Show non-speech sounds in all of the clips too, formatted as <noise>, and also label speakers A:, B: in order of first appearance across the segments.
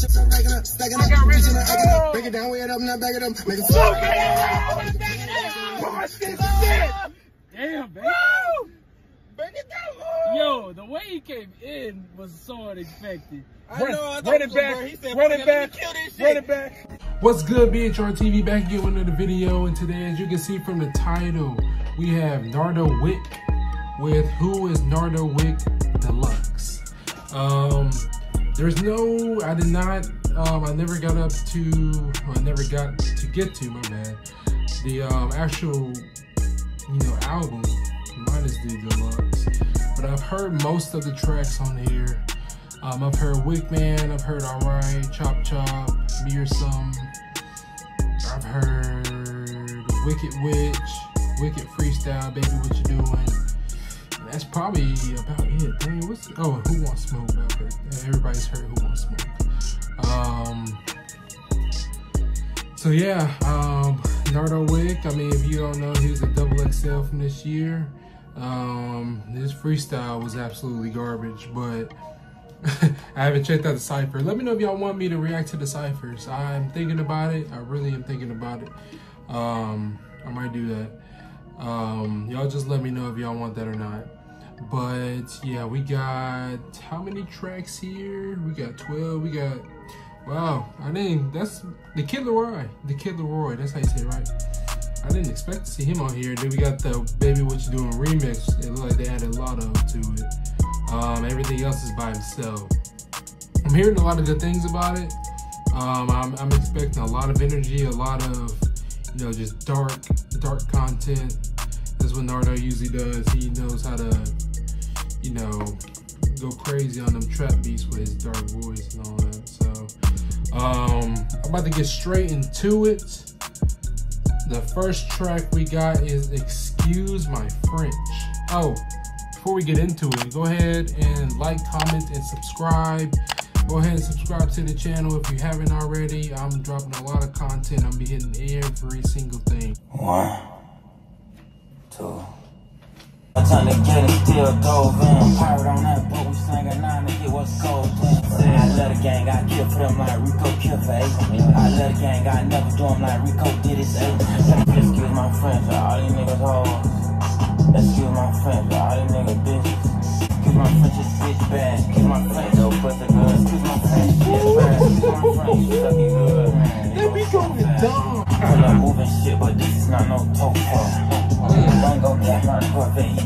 A: shit, I'm racking up, stacking up, reaching up, acting up, break it down, weigh it up, not back it up, make it flow.
B: Damn, baby. Yo, the way he came in was so unexpected.
C: I know, I
B: run
C: it
B: it back,
C: over. He said,
B: run it
C: it,
B: back,
C: me kill this
B: run it back. What's good, BHR TV? Back again with another video, and today, as you can see from the title, we have Nardo Wick with Who is Nardo Wick Deluxe. Um, there's no, I did not, um, I never got up to, I never got to get to, my bad, the um, actual, you know, album, minus the deluxe. But I've heard most of the tracks on here. Um, I've heard Wickman, I've heard Alright, Chop Chop, Me or Some. I've heard Wicked Witch, Wicked Freestyle, Baby What You Doing. That's probably about it. Dang, what's oh Who Wants Smoke? Everybody's heard Who Wants Smoke. Um so yeah, um Nardo Wick, I mean if you don't know, he was a double XL from this year. Um this freestyle was absolutely garbage, but <laughs> I haven't checked out the cipher. Let me know if y'all want me to react to the ciphers. I'm thinking about it. I really am thinking about it. Um, I might do that. Um, y'all just let me know if y'all want that or not. But yeah, we got how many tracks here? We got 12. We got wow. I didn't. That's the Kid LAROI. The Kid LAROI. That's how you say it, right? I didn't expect to see him on here. Then we got the Baby What You Doing remix. It looked like they added a lot of to it. Um, everything else is by himself. I'm hearing a lot of good things about it. Um, I'm, I'm expecting a lot of energy, a lot of, you know, just dark, dark content. That's what Nardo usually does. He knows how to, you know, go crazy on them trap beats with his dark voice and all that. So, um, I'm about to get straight into it. The first track we got is Excuse My French. Oh, before we get into it, go ahead and like, comment, and subscribe. Go ahead and subscribe to the channel if you haven't already. I'm dropping a lot of content. I'm be hitting every single thing.
D: One, two. I trying to get it, still dove in. Pirate on that boat, we sang a nine to get what's cold. Said I love the gang, I kill for them like Rico kill for eight. I love the gang, I never do them like Rico did his eight. Excuse my friends, all these niggas hoes. Excuse my friends, all these niggas bitches. Excuse my French is bitch bad. Excuse my French, no pussy good. Excuse my French, bitch bad. Excuse my French, you suck it good. They be going dumb. Pull up moving shit, but this is not no tow truck. Don't go cat my Corvette,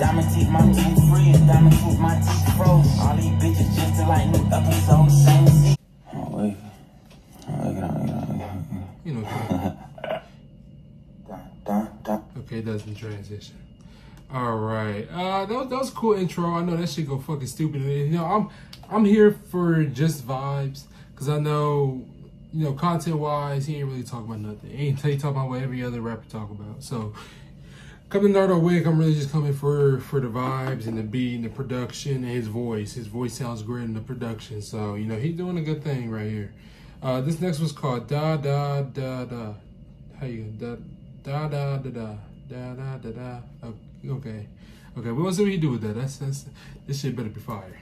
D: Diamond teeth, my teeth free. And diamond tooth, my teeth froze. All these bitches just like new episodes, same season. Oh, wait. Oh, wait, wait, wait.
B: You know,
D: Dun, dun, dun.
B: okay, it doesn't transition. All right, uh, that was, that was a cool intro. I know that shit go fucking stupid. You know, I'm I'm here for just vibes because I know, you know, content wise, he ain't really talking about nothing. He ain't he talking about what every other rapper talk about. So, coming Nardo Wick, I'm really just coming for for the vibes and the beat and the production and his voice. His voice sounds great in the production. So, you know, he's doing a good thing right here. Uh, this next one's called Da Da Da Da. How you da da da da da da da da da. Oh, Okay, okay. We want to see what he do with that. That's that's this shit better be fire.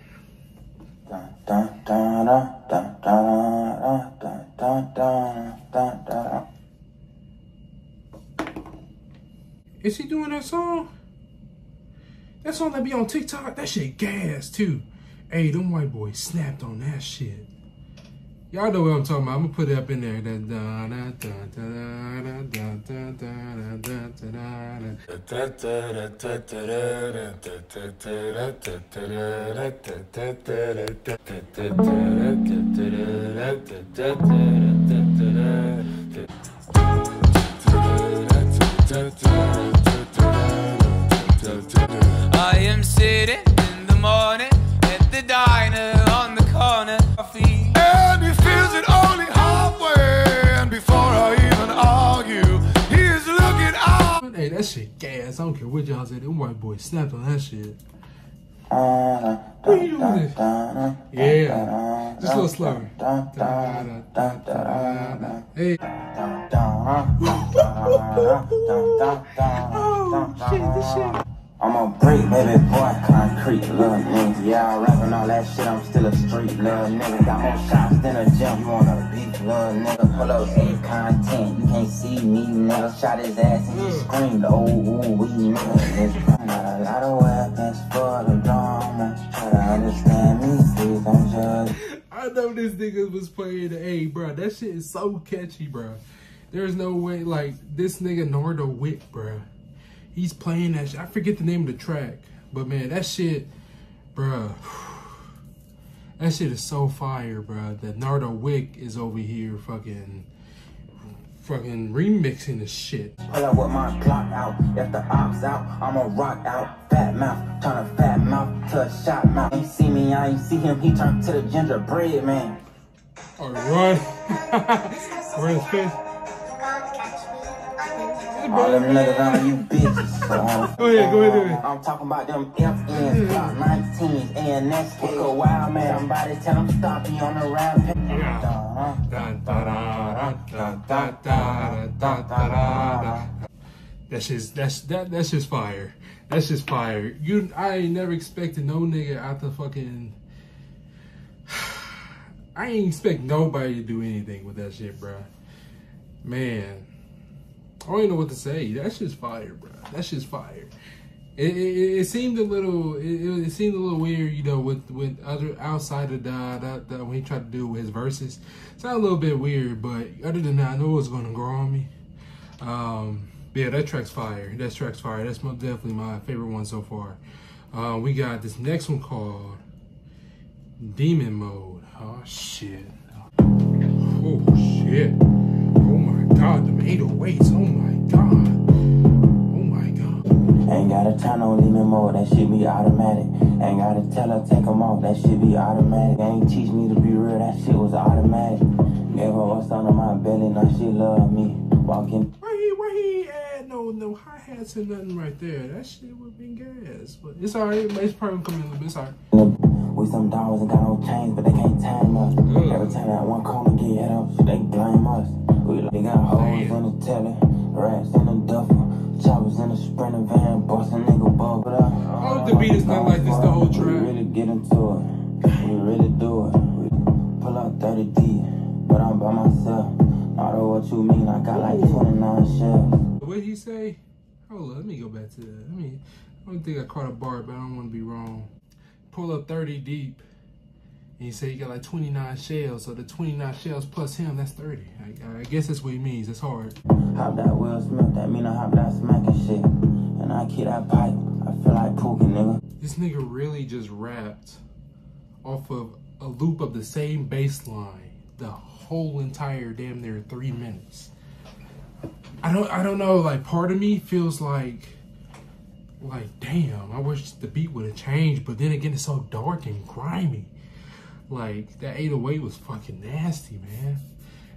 D: Dun, dun, dun, dun, dun, dun, dun, dun, dun, dun, dun.
B: Is he doing that song? That song that be on TikTok. That shit gas too. Hey, them white boys snapped on that shit. Y'all know what I'm talking about. I'm gonna put it up in there. Y'all say. Them white boys snapped on that shit.
D: What
B: are you doing? Yeah. Just a little slower. Hey.
D: Oh, shit, this shit. I'm a break, baby boy, concrete, little nigga. Yeah, I'm rapping all that shit, I'm still a street, little nigga. Got more shots than a gym, you wanna beef, little nigga. Pull up see content, you can't see me, nigga. Shot his ass and he mm. screamed, oh, ooh, we nigga. Got a lot of weapons for the drama. Try to understand me, please don't judge.
B: I know this nigga was playing the A, bro. That shit is so catchy, bro. There's no way, like, this nigga Nardo Wick, bro he's playing that shit. I forget the name of the track, but man, that shit, bruh, that shit is so fire, bruh. That Nardo Wick is over here fucking, fucking remixing the shit.
D: Pull up with my clock out, if the ops out, I'ma rock out. Fat mouth, turn a fat mouth to a shot mouth. You see me, I ain't see him, he turned to the gingerbread man.
B: All right, <laughs> run. His.
D: All them niggas on you bitches. So I'm,
B: go ahead, go ahead, go ahead.
D: I'm talking about them FNs, Glock 19s, and that's Look a wild man. Somebody tell him stop, he on the rampage.
B: That's just that's that that's just fire. That's just fire. You I ain't never expected no nigga out the fucking <sighs> I ain't expect nobody to do anything with that shit, bro. Man, I don't even know what to say. That's just fire, bro. That's just fire. It, it, it seemed a little it, it, seemed a little weird, you know, with with other outside of that, that, that when he tried to do his verses. It's a little bit weird, but other than that, I know it was gonna grow on me. Um, yeah, that track's fire. That track's fire. That's most definitely my favorite one so far. Uh, we got this next one called Demon Mode. Oh shit. Oh shit 808s. Oh my god. Oh my god.
D: Ain't gotta turn on demon mode, that shit be automatic. Ain't gotta tell her take them off, that shit be automatic. Ain't teach me to be real, that shit was automatic. Her what's under my belly, now she love me. Walking.
B: Why he, why he add no, no hi-hats and nothing right there? That shit would be gas. But it's alright, it's probably coming a little bit, it's alright.
D: We some dogs and got no chains, but they can't time us. Every time that one corner get hit up, they blame us. We, we got hoes in the telly, rats in the duffel, choppers in the sprinter van, boss a nigga bubble up.
B: Oh, the beat is not like this the whole track. We
D: really get into it, we really do it. We pull up 30 deep, but I'm by myself. I know what you mean, I got like 29 shells.
B: What did he say? Hold on, let me go back to that. Let me, I don't think I caught a bar, but I don't want to be wrong. Pull up 30 deep. And he said he got like 29 shells, so the 29 shells plus him, that's 30. I, I guess that's what he means. It's hard.
D: Hop that Will Smith, that mean I hop that smacking shit. And I keep that pipe. I feel like Pookie, nigga.
B: This nigga really just rapped off of a loop of the same bass line the whole entire damn near three minutes. I don't I don't know, like part of me feels like like damn, I wish the beat would have changed, but then again it's so dark and grimy. Like that 808 was fucking nasty, man.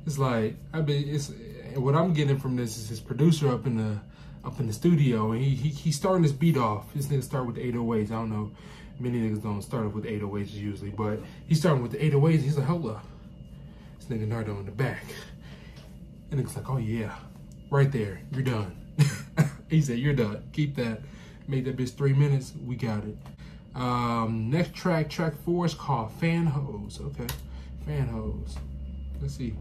B: It's like I mean, it's what I'm getting from this is his producer up in the up in the studio, and he he he's starting this beat off. This nigga start with the 808s. I don't know, many niggas don't start off with 808s usually, but he's starting with the 808s. He's like, hold up, this nigga Nardo in the back, and it's like, oh yeah, right there, you're done. <laughs> he said, you're done. Keep that. Made that bitch three minutes. We got it. Um, next track, track four is called Fan Hoes. Okay, Fan Hoes. Let's see.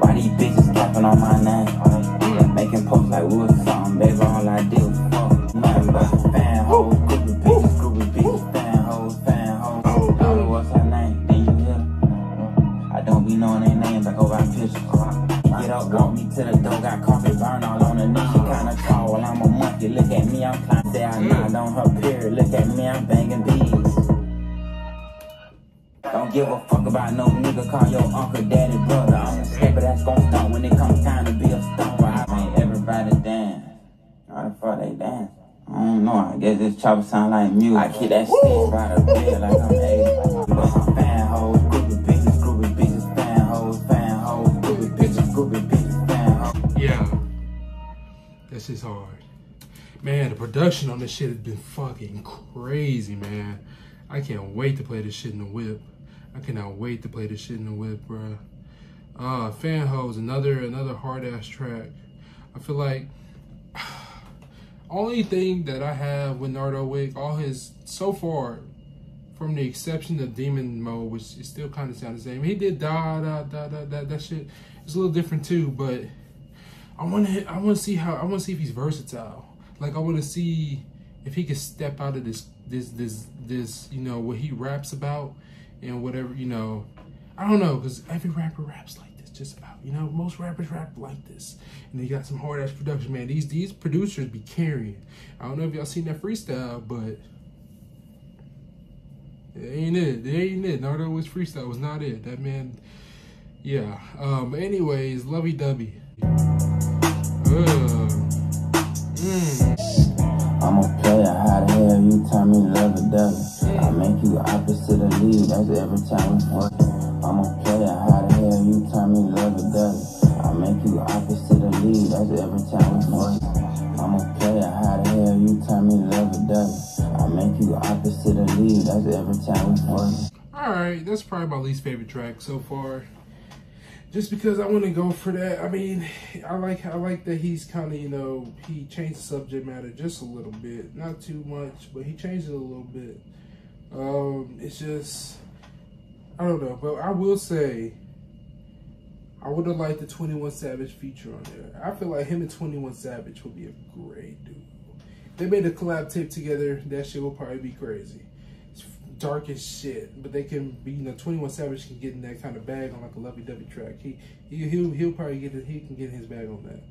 D: Why these bitches capping on my name? Mm. Making posts like we was something, baby. All I did was fuck. Nothing but fan hoes, groupie bitches, groupie bitches, fan hoes, fan hoes. Oh, oh. what's her name? Then you hear? I don't be knowing their names, I go by pictures. Get up, walk me to the door, got coffee burn all on the knee. Monkey. Look at me, I'm to say I nod mm. on her period. Look at me, I'm banging bees. Don't give a fuck about no nigga, call your uncle, daddy, brother. I'm a skipper that's gon' stop when it comes time to be a stomper. I make everybody dance. How the fuck they dance? I don't know, I guess this chopper sound like music. I keep that shit by the bed like I'm 80. <laughs> Fan hoes, groupie bitches, groupie bitches, fan hoes, fan hoes, groupie bitches, groupie bitches, fan hoes.
B: Yeah. That's just hard. Man, the production on this shit has been fucking crazy, man. I can't wait to play this shit in the whip. I cannot wait to play this shit in the whip, bruh. Uh, Fan Hoes, another another hard ass track. I feel like <sighs> only thing that I have with Nardo Wick, all his so far, from the exception of Demon Mode, which is still kind of sound the same. He did da da da da da that shit. It's a little different too, but I want to I want to see how I want to see if he's versatile. Like I want to see if he can step out of this this this this you know what he raps about and whatever you know. I don't know because every rapper raps like this, just about. You know, most rappers rap like this, and they got some hard ass production. Man, these these producers be carrying. I don't know if y'all seen that freestyle, but it ain't it. It ain't it. Nardo was freestyle was not it. That man, yeah. Um. Anyways, lovey dovey.
D: Love? I make you opposite of lead, that's every time we fuck. I'm a player, how the hell you tell me love? I make you opposite of lead, that's every time we fuck. I'm a player, how the hell you tell me love? I make you opposite of lead, that's every time we fuck.
B: All right, that's probably my least favorite track so far. Just because I want to go for that. I mean, I like I like that he's kind of you know he changed the subject matter just a little bit, not too much, but he changed it a little bit. Um, it's just I don't know, but I will say I would have liked the Twenty One Savage feature on there. I feel like him and Twenty One Savage would be a great duo. They made a collab tape together, that shit will probably be crazy dark as shit, but they can be, you know, 21 Savage can get in that kind of bag on like a lovey dovey track. He, he he'll he'll probably get it, he can get his bag on that.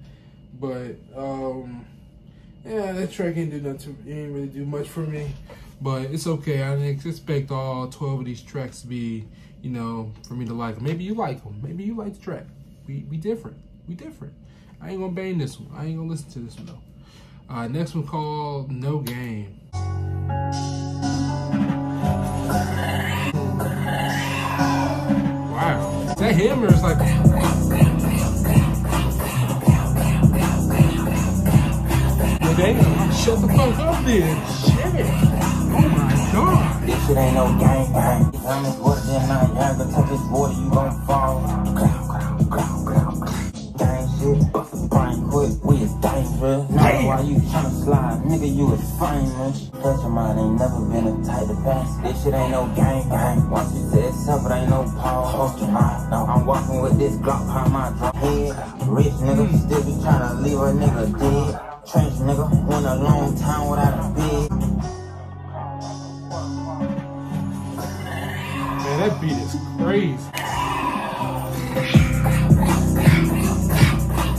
B: But um yeah, that track ain't do nothing to, ain't really do much for me. But it's okay. I didn't expect all 12 of these tracks to be, you know, for me to like them. Maybe you like them. Maybe you like the track. We we different. We different. I ain't gonna bang this one. I ain't gonna listen to this one though. Uh, next one called No Game. Or is like Well, damn, shut the fuck up then. Shit. Oh my god.
D: This shit ain't no gang bang. Time is water, then I but touch this water, you gon' fall. Ground, ground, ground, ground. Gang shit, bust a brain quick, we is dangerous. Now why you tryna slide, nigga, you is famous. Touch your mind, ain't never been a type of pass. This shit ain't no gang bang. Once you up, it ain't no pause. Post your mind. No, I'm walking with this Glock behind my drop head. Rich nigga, hmm. still be tryna leave a nigga dead. Trench nigga, went a long time without a bid.
B: Man, that beat is crazy.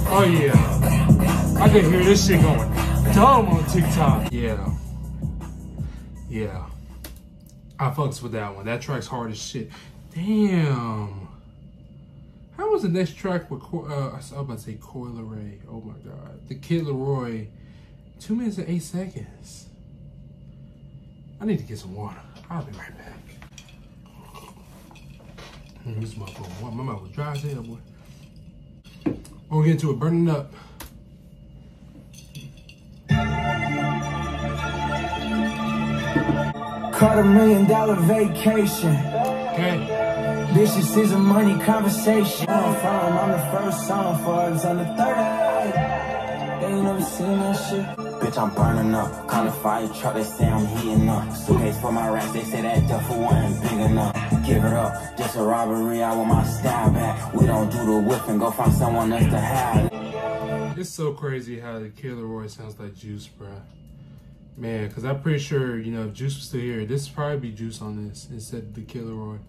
B: Oh yeah. I can hear this shit going dumb on TikTok. Yeah. Yeah. I fucks with that one. That track's hard as shit. Damn. How was the next track with, uh, I was about to say Coil Ray. Oh my God. The Kid LAROI. Two minutes and eight seconds. I need to get some water. I'll be right back. Mm, This motherfucker, my mouth was dry as hell, boy. We'll get into it, burning up.
C: Caught a million dollar vacation.
B: Okay.
C: Bitch, this is a money conversation. I'm from, I'm the first song for it's on the third eye. They ain't never seen that shit.
D: Bitch, I'm burning up. Call a fire truck, they say I'm heating up. Suitcase for my racks, they say that duffel wasn't big enough. Give it up, just a robbery, I want my style back. We don't do the whip and go find someone else to have.
B: It's so crazy how the Kid LAROI sounds like Juice, bro. Man, because I'm pretty sure, you know, if Juice was still here, this would probably be Juice on this instead of the Kid LAROI.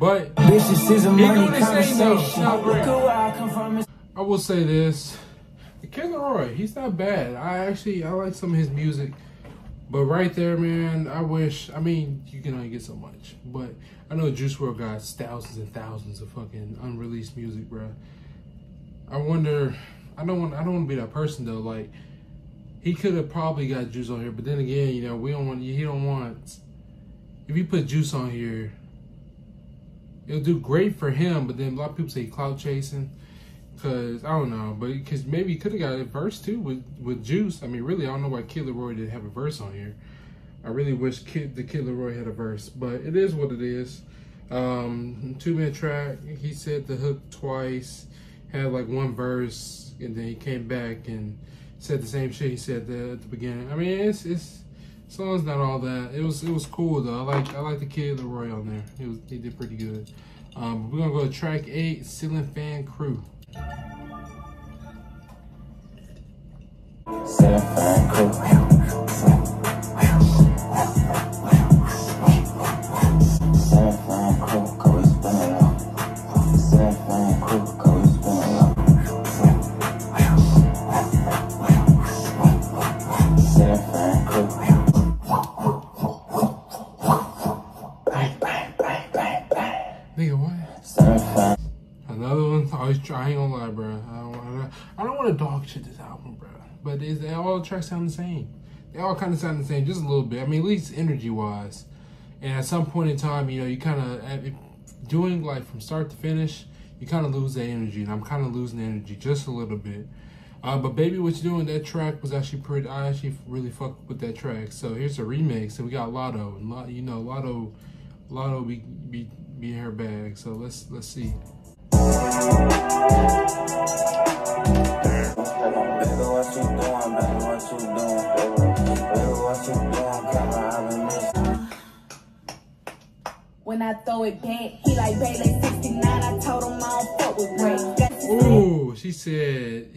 B: But
C: this is a money
B: no.
C: conversation.
B: Not
C: Look
B: great.
C: at where I come from.
B: I will say this. Kid LAROI, he's not bad. I actually, I like some of his music. But right there, man, I wish, I mean, you can only get so much. But I know Juice WRLD got thousands and thousands of fucking unreleased music, bro. I wonder, I don't want, I don't want to be that person though. Like, he could have probably got Juice on here, but then again, you know, we don't want, he don't want, if you put Juice on here, it'll do great for him, but then a lot of people say cloud chasing. Cause I don't know, but because maybe he could have got a verse too with with Juice. I mean, really, I don't know why Kid LAROI didn't have a verse on here. I really wish Kid the Kid LAROI had a verse, but it is what it is. Um, two minute track. He said the hook twice, had like one verse, and then he came back and said the same shit he said there at the beginning. I mean, it's it's song's not all that. It was it was cool though. I like I like the Kid LAROI on there. He was he did pretty good. Um, we're gonna go to track eight, Ceiling Fan Crew.
D: Ceiling fan crew.
B: Dog shit this album, bro. But they all tracks sound the same. They all kind of sound the same, just a little bit. I mean, at least energy wise. And at some point in time, you know, you kind of doing like from start to finish, you kind of lose that energy, and I'm kind of losing the energy just a little bit. Uh, but baby, what you doing? That track was actually pretty. I actually really fucked with that track. So here's a remix, and we got Latto, and Lot, you know, Latto, Latto be be be her bag. So let's let's see.
E: I throw it back, he like Bailey 69. I told him I don't fuck with. That's
B: Ooh, she said,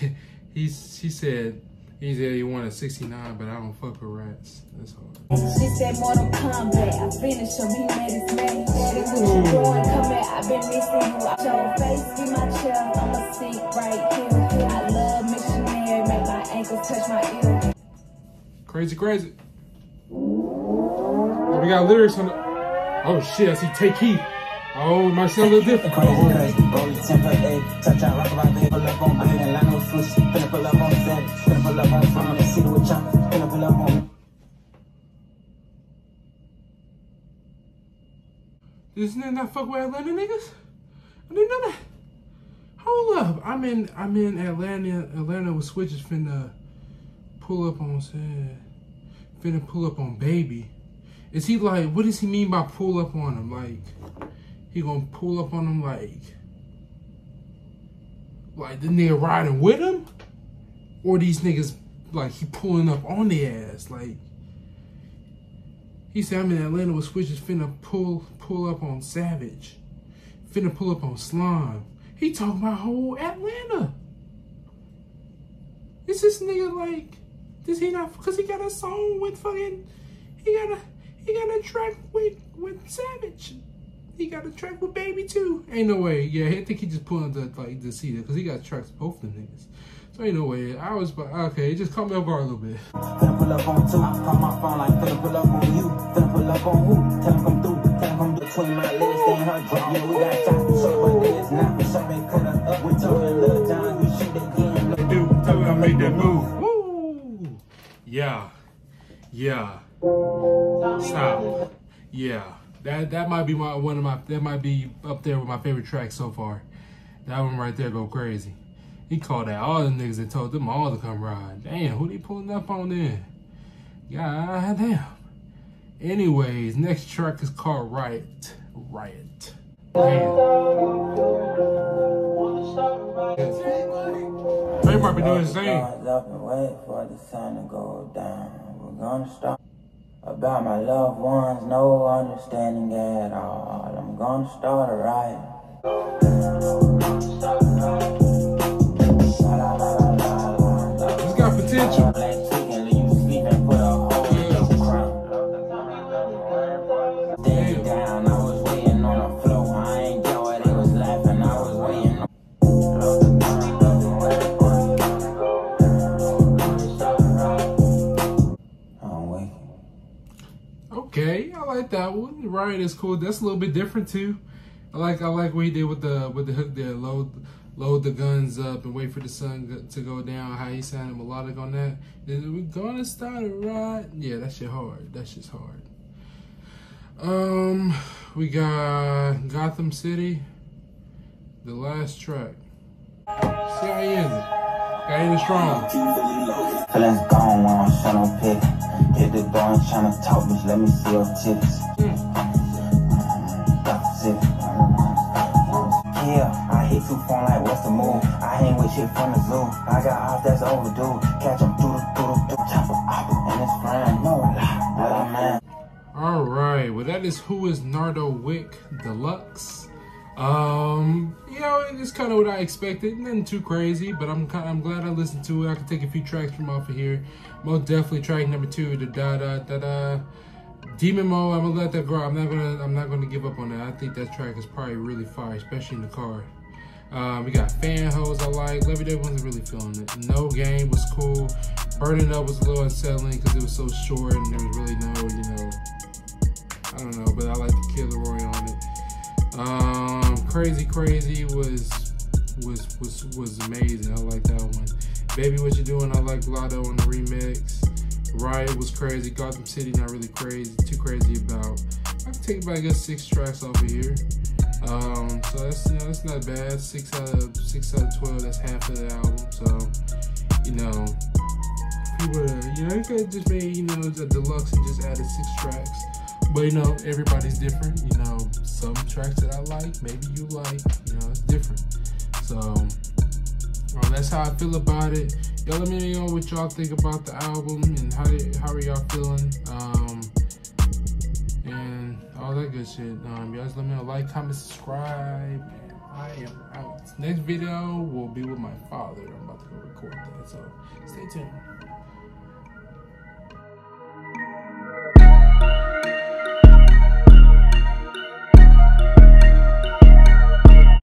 B: <laughs> he's, she said, he said he wanted 69, but I don't fuck with rats. That's hard.
E: She said Mortal Kombat. I finished him. He made his name. Daddy, what you're doing? Come back. I've been missing you. I show face, be my chair. I'ma sit right here. I love missionary. Make my ankles touch my ear.
B: Crazy, crazy. We got lyrics on the. Oh shit, I see Take Heat. Oh, might sound a different. <laughs>
D: Crazy,
B: Oh,
D: crazy, roll it temper, ayy. Touch out, rock about me, pull up on me, and line no switch. Finna pull up on Savage, finna pull up on From, see what y'all, finna pull up on
B: This nigga not fuck with Atlanta niggas? I didn't know that. Hold up. I'm in I'm in Atlanta Atlanta with switches finna pull up on said finna pull up on baby. Is he like what does he mean by pull up on him? Like he gonna pull up on him like like the nigga riding with him? Or these niggas like he pulling up on the ass like he said, I'm in Atlanta with switches finna pull pull up on Savage. Finna pull up on Slime. He talking about whole Atlanta. Is this nigga like, does he not, cause he got a song with fucking, he got a, he got a track with, with Savage. He got a track with Baby too. Ain't no way. Yeah, I think he just pulling the, like, the see that, cause he got tracks with both them niggas. So ain't no way. I was, but okay, it just caught me off guard a little bit.
D: Finna pull up on two. Call my phone like finna pull up on you. Finna pull up on who? Tell him come through. Tell him come between my legs. Stay in her drop. Yeah, we got shots for sure, but it's not for sure. They cut her up. We told her Lil John, we shoot again. Look,
B: do. Tell me I made that move. Woo! Yeah. Yeah. Stop. Yeah. That that might be my one of my that might be up there with my favorite track so far. That one right there go crazy. He called out all the niggas and told them all to come ride. Damn, who they pulling up on then? God damn. Anyways, next track is called Riot. Riot. Damn. They might be doing
D: the down. We're gonna start about my loved ones, no understanding at all. I'm gonna start a riot.
B: Is cool. That's a little bit different too. I like I like what he did with the with the hook there. Load load the guns up and wait for the sun to go down. How he sounded melodic on that. Then we gonna start a riot. Yeah, that shit hard. That shit's hard. Um, we got Gotham City. The last track. See how he ends it. Got in strong.
D: Feelings gone when I'm shut on pick. Hit the door and tryna talk, bitch. Let me see your tits. That's Yeah, I hit two phone like what's the move? I hang with shit from the zoo. I got off that's overdue. Catch 'em through the through the through chopper up and it's flying. No lie, man.
B: All right, well that is who is Nardo Wick Deluxe. Um, you know, it's kind of what I expected. Nothing too crazy, but I'm kind I'm glad I listened to it. I can take a few tracks from off of here. Most definitely track number two, the da da da da. Demon Mode, I'm gonna let that go. I'm not gonna I'm not gonna give up on that. I think that track is probably really fire, especially in the car. Um, we got fan hoes I like. Levy Day wasn't really feeling it. No game was cool. Burning up was a little unsettling because it was so short and there was really no, you know, I don't know, but I like the Killer Roy on it. Um, Crazy Crazy was was was was amazing. I like that one. Baby, what you doing? I like Latto on the remix. Riot was crazy. Gotham City not really crazy, too crazy about. I can take about I guess six tracks off of here. Um, so that's you know that's not bad. Six out of six out of twelve. That's half of the album. So you know, you you know you could just made you know the deluxe and just added six tracks. But you know everybody's different. You know some tracks that I like, maybe you like. You know it's different. So well, that's how I feel about it. Y'all let me know what y'all think about the album and how how are y'all feeling. Um, and all that good shit. Um, y'all just let me know, like, comment, subscribe. And I am out. Next video will be with my father. I'm about to go record that, so stay tuned.